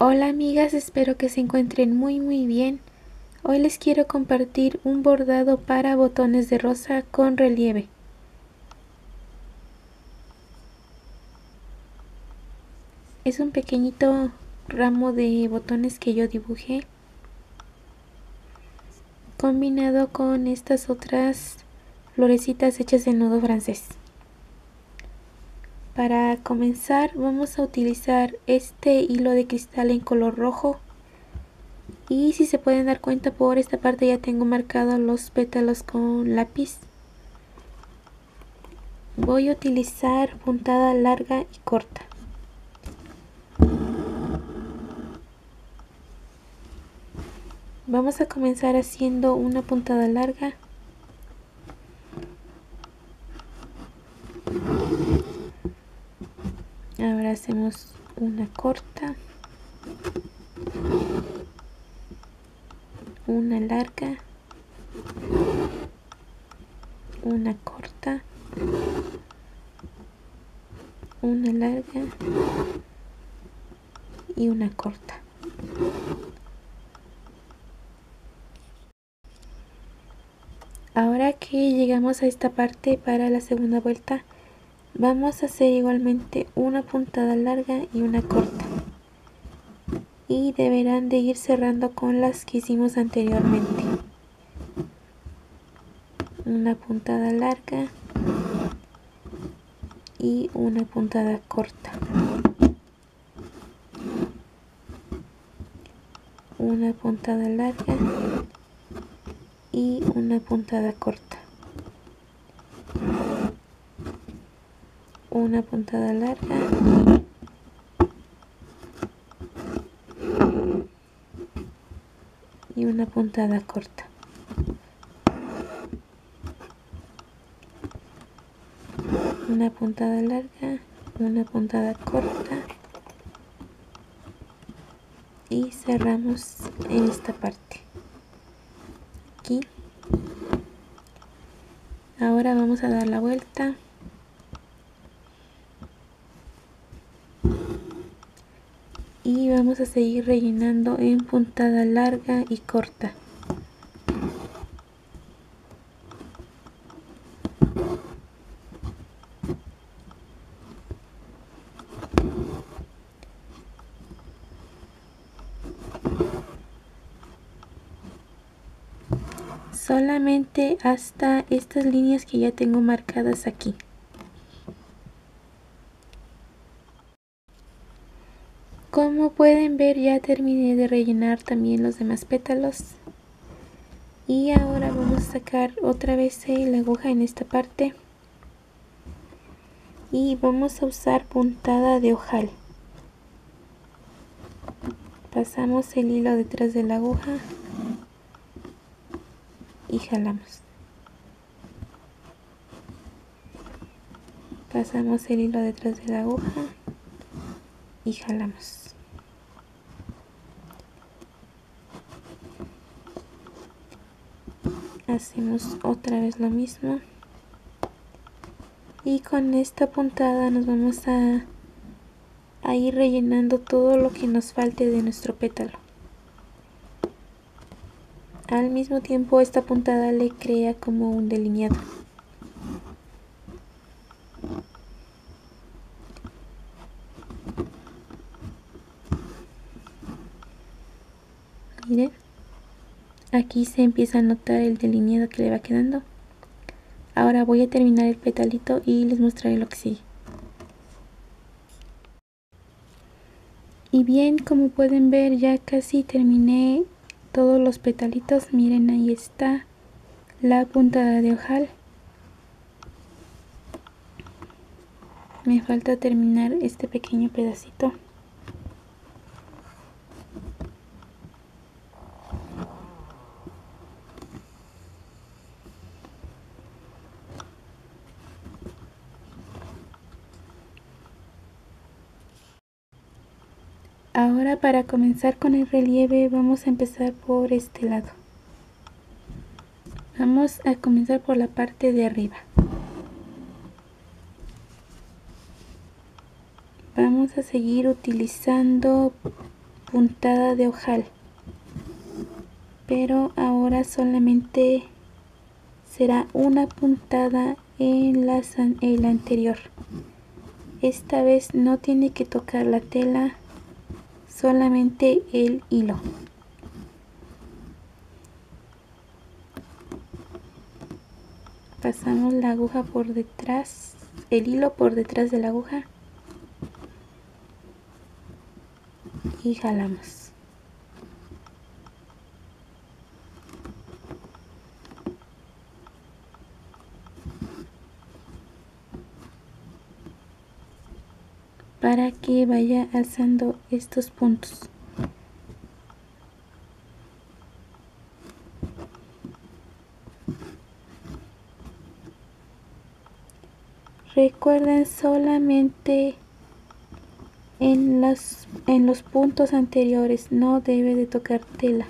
Hola amigas, espero que se encuentren muy muy bien. Hoy les quiero compartir un bordado para botones de rosa con relieve. Es un pequeñito ramo de botones que yo dibujé combinado con estas otras florecitas hechas de nudo francés. Para comenzar vamos a utilizar este hilo de cristal en color rojo y si se pueden dar cuenta por esta parte ya tengo marcados los pétalos con lápiz. Voy a utilizar puntada larga y corta. Vamos a comenzar haciendo una puntada larga ahora hacemos una corta. Una larga. Una corta. Una larga. Y una corta. Ahora que llegamos a esta parte para la segunda vuelta vamos a hacer igualmente una puntada larga y una corta. Y deberán de ir cerrando con las que hicimos anteriormente. Una puntada larga y una puntada corta. Una puntada larga y una puntada corta una puntada larga. Y una puntada corta. Una puntada larga una puntada corta. Y cerramos en esta parte. Aquí. Ahora vamos a dar la vuelta y vamos a seguir rellenando en puntada larga y corta. Solamente hasta estas líneas que ya tengo marcadas aquí Como pueden ver ya terminé de rellenar también los demás pétalos. Y ahora vamos a sacar otra vez la aguja en esta parte. Y vamos a usar puntada de ojal. Pasamos el hilo detrás de la aguja y jalamos. Pasamos el hilo detrás de la aguja y jalamos. Hacemos otra vez lo mismo. Y con esta puntada nos vamos a, ir rellenando todo lo que nos falte de nuestro pétalo. Al mismo tiempo esta puntada le crea como un delineado miren aquí se empieza a notar el delineado que le va quedando. Ahora voy a terminar el petalito y les mostraré lo que sigue. Y bien como pueden ver ya casi terminé todos los petalitos. Miren ahí está la puntada de ojal. Me falta terminar este pequeño pedacito Para comenzar con el relieve vamos a empezar por este lado. Vamos a comenzar por la parte de arriba. Vamos a seguir utilizando puntada de ojal pero ahora solamente será una puntada en la, en la anterior esta vez no tiene que tocar la tela solamente el hilo. Pasamos la aguja por detrás el hilo por detrás de la aguja y jalamos para que vaya alzando estos puntos. Recuerden solamente en los, en los puntos anteriores no debe de tocar tela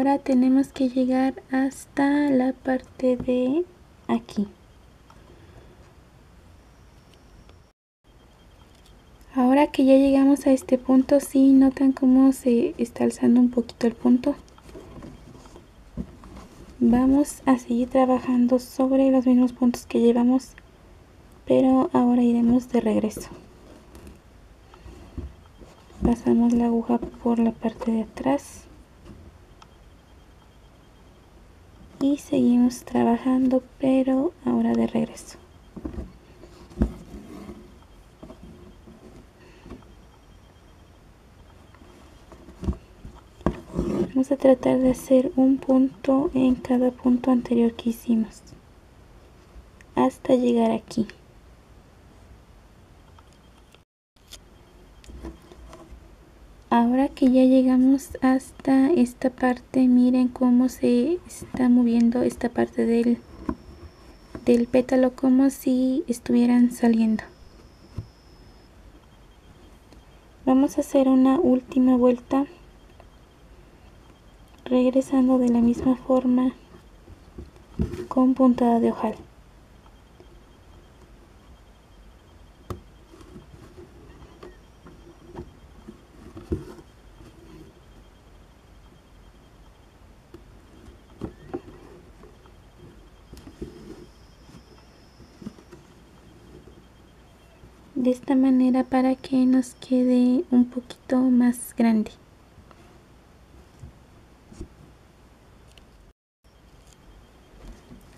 ahora tenemos que llegar hasta la parte de aquí. Ahora que ya llegamos a este punto si notan cómo se está alzando un poquito el punto vamos a seguir trabajando sobre los mismos puntos que llevamos pero ahora iremos de regreso. Pasamos la aguja por la parte de atrás y seguimos trabajando pero ahora de regreso. Vamos a tratar de hacer un punto en cada punto anterior que hicimos hasta llegar aquí que ya llegamos hasta esta parte miren cómo se está moviendo esta parte del, del pétalo como si estuvieran saliendo. Vamos a hacer una última vuelta regresando de la misma forma con puntada de ojal manera para que nos quede un poquito más grande.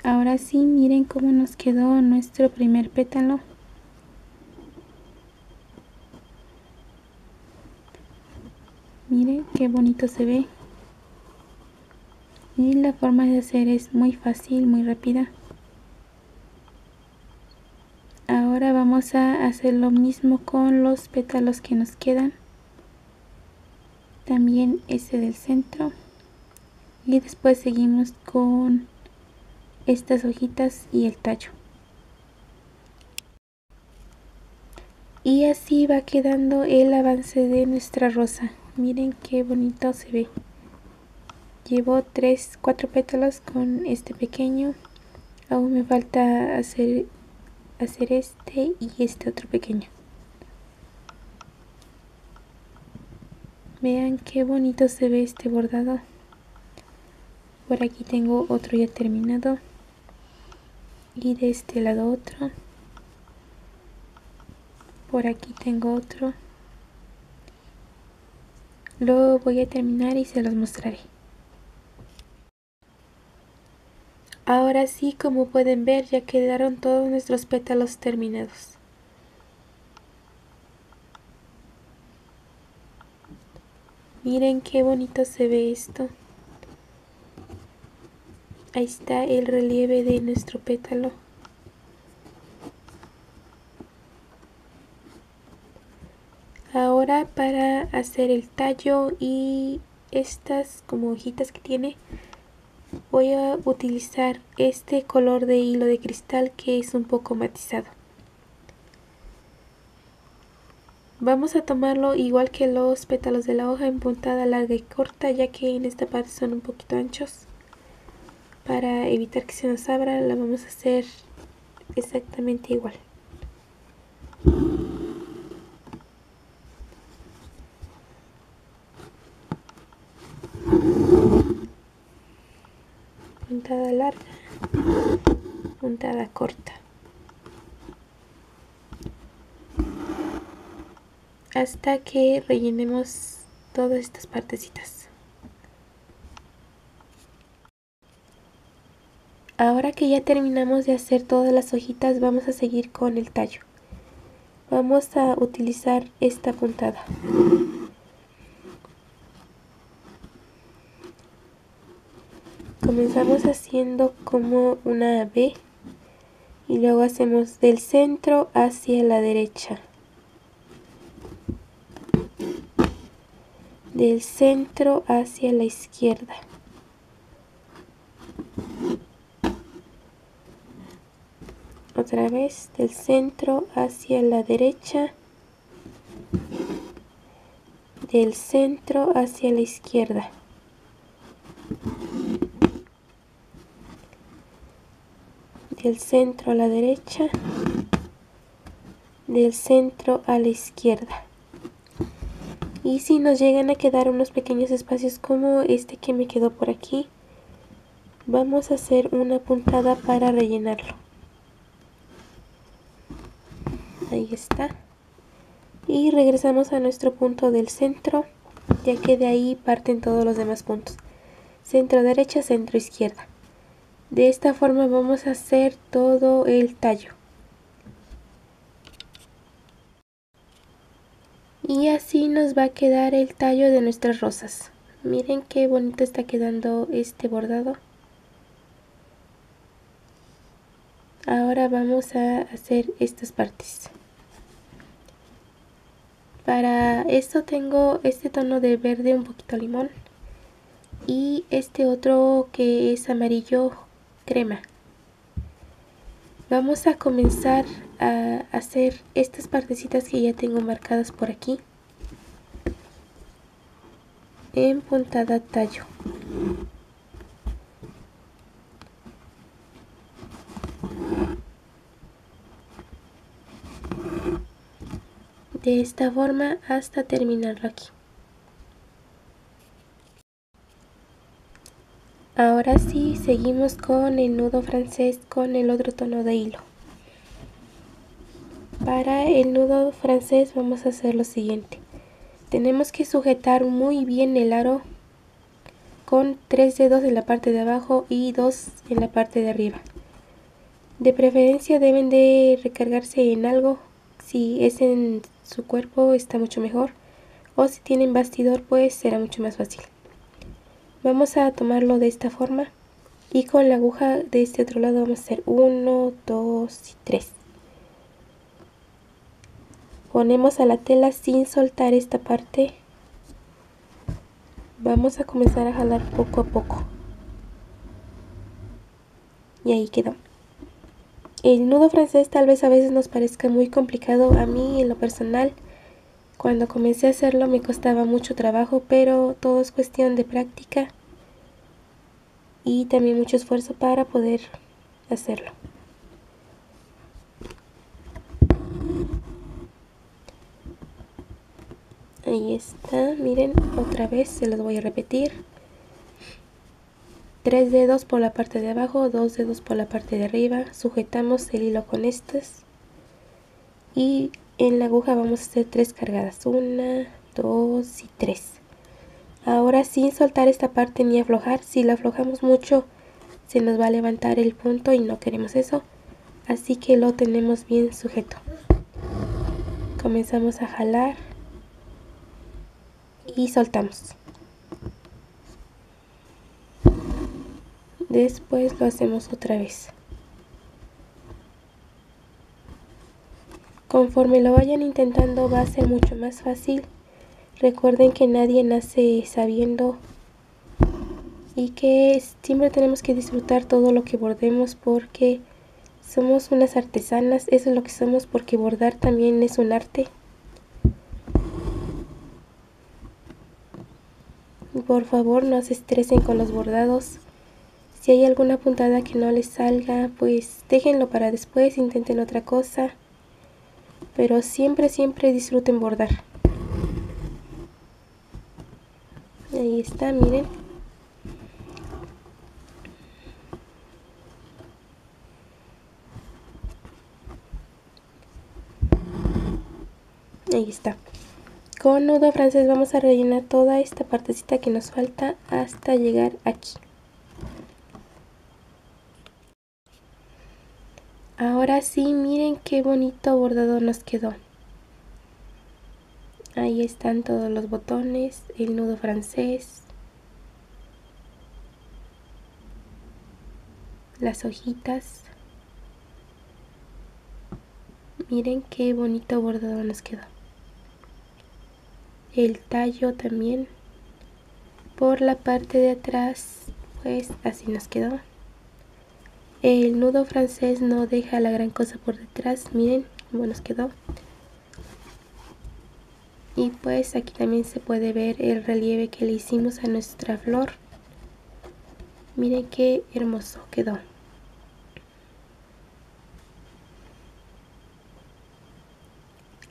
Ahora sí miren cómo nos quedó nuestro primer pétalo. Miren qué bonito se ve. Y la forma de hacer es muy fácil muy rápida ahora vamos a hacer lo mismo con los pétalos que nos quedan. También ese del centro. Y después seguimos con estas hojitas y el tallo. Y así va quedando el avance de nuestra rosa. Miren qué bonito se ve. Llevo tres cuatro pétalos con este pequeño. Aún me falta hacer hacer este y este otro pequeño. Vean qué bonito se ve este bordado. Por aquí tengo otro ya terminado. Y de este lado otro. Por aquí tengo otro. Lo voy a terminar y se los mostraré Ahora sí, como pueden ver, ya quedaron todos nuestros pétalos terminados. Miren qué bonito se ve esto. Ahí está el relieve de nuestro pétalo. Ahora para hacer el tallo y estas como hojitas que tiene, voy a utilizar este color de hilo de cristal que es un poco matizado. Vamos a tomarlo igual que los pétalos de la hoja en puntada larga y corta ya que en esta parte son un poquito anchos. Para evitar que se nos abra la vamos a hacer exactamente igual. Puntada larga, puntada corta. hasta que rellenemos todas estas partecitas. Ahora que ya terminamos de hacer todas las hojitas vamos a seguir con el tallo. Vamos a utilizar esta puntada. Comenzamos haciendo como una B y luego hacemos del centro hacia la derecha. del centro hacia la izquierda. Otra vez del centro hacia la derecha. Del centro hacia la izquierda. Del centro a la derecha. Del centro a la izquierda. Y si nos llegan a quedar unos pequeños espacios como este que me quedó por aquí vamos a hacer una puntada para rellenarlo. Ahí está. Y regresamos a nuestro punto del centro ya que de ahí parten todos los demás puntos. Centro derecha centro izquierda de esta forma vamos a hacer todo el tallo. Y así nos va a quedar el tallo de nuestras rosas. Miren qué bonito está quedando este bordado. Ahora vamos a hacer estas partes. Para esto tengo este tono de verde un poquito limón. Y este otro que es amarillo crema. Vamos a comenzar a hacer estas partecitas que ya tengo marcadas por aquí en puntada tallo. De esta forma hasta terminarlo aquí Ahora sí, seguimos con el nudo francés con el otro tono de hilo. Para el nudo francés vamos a hacer lo siguiente. Tenemos que sujetar muy bien el aro con tres dedos en la parte de abajo y dos en la parte de arriba. De preferencia deben de recargarse en algo. Si es en su cuerpo está mucho mejor. O si tienen bastidor pues será mucho más fácil. Vamos a tomarlo de esta forma y con la aguja de este otro lado vamos a hacer 1, 2 y 3. Ponemos a la tela sin soltar esta parte. Vamos a comenzar a jalar poco a poco. Y ahí quedó. El nudo francés tal vez a veces nos parezca muy complicado. A mí en lo personal, cuando comencé a hacerlo me costaba mucho trabajo, pero todo es cuestión de práctica y también mucho esfuerzo para poder hacerlo. Ahí está, miren, otra vez se los voy a repetir. Tres dedos por la parte de abajo, dos dedos por la parte de arriba. Sujetamos el hilo con estos. Y en la aguja vamos a hacer tres cargadas. Una, dos y tres. Ahora sin soltar esta parte ni aflojar, si la aflojamos mucho se nos va a levantar el punto y no queremos eso. Así que lo tenemos bien sujeto. Comenzamos a jalar y soltamos. Después lo hacemos otra vez. Conforme lo vayan intentando va a ser mucho más fácil Recuerden que nadie nace sabiendo y que siempre tenemos que disfrutar todo lo que bordemos porque somos unas artesanas, eso es lo que somos porque bordar también es un arte. Por favor no se estresen con los bordados. Si hay alguna puntada que no les salga, pues déjenlo para después, intenten otra cosa. Pero siempre, siempre disfruten bordar. Ahí está, miren. Ahí está. Con nudo francés vamos a rellenar toda esta partecita que nos falta hasta llegar aquí. Ahora sí, miren qué bonito bordado nos quedó. Ahí están todos los botones, el nudo francés, las hojitas. Miren qué bonito bordado nos quedó el tallo también por la parte de atrás pues así nos quedó el nudo francés no deja la gran cosa por detrás. Miren cómo nos quedó. Y pues aquí también se puede ver el relieve que le hicimos a nuestra flor. Miren qué hermoso quedó.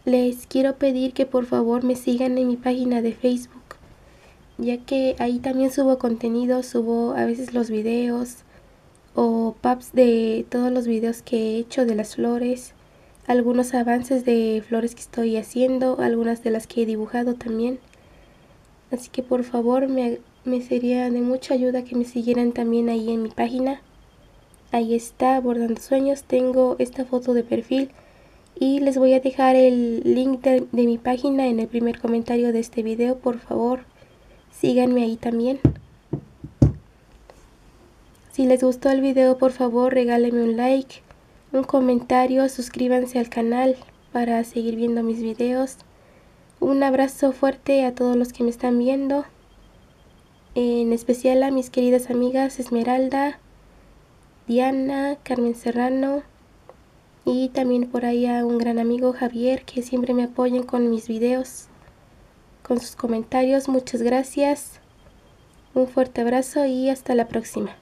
Les quiero pedir que por favor me sigan en mi página de Facebook, ya que ahí también subo contenido, subo a veces los videos o paps de todos los videos que he hecho de las flores, algunos avances de flores que estoy haciendo, algunas de las que he dibujado también. Así que por favor me, me sería de mucha ayuda que me siguieran también ahí en mi página. Ahí está, Bordando Sueños, tengo esta foto de perfil y les voy a dejar el link de, mi página en el primer comentario de este video por favor síganme ahí también si les gustó el video por favor regálenme un like un comentario suscríbanse al canal para seguir viendo mis videos un abrazo fuerte a todos los que me están viendo en especial a mis queridas amigas Esmeralda Diana, Carmen Serrano y también por ahí a un gran amigo Javier que siempre me apoyan con mis videos, con sus comentarios. Muchas gracias, un fuerte abrazo y hasta la próxima.